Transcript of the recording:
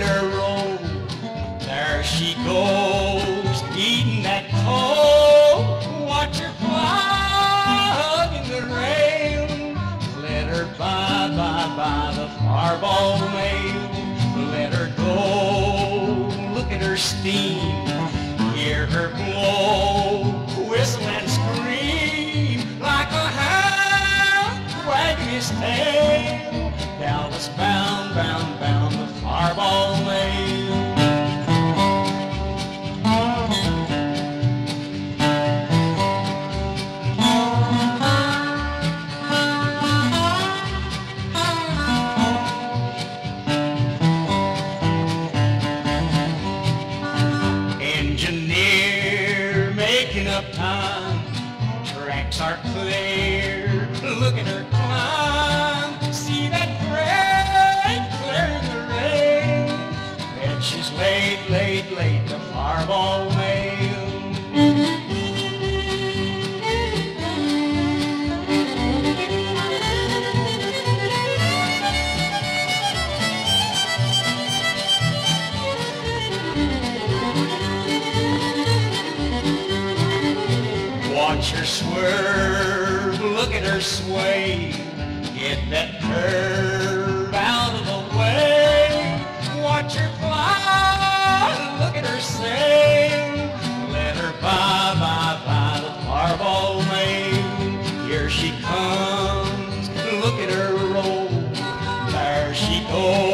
her roll. There she goes, eating that coal. Watch her fly, hugging the rail. Let her by, by, by the fireball mail. Let her go, look at her steam. Hear her blow, whistle and scream like a hound wagging his tail. Dallas bound, bound, bound Making up time. Tracks are clear. Watch her swerve, look at her sway, get that curve out of the way. Watch her fly, look at her sail, let her by, by, by the marble lane. Here she comes, look at her roll, there she goes.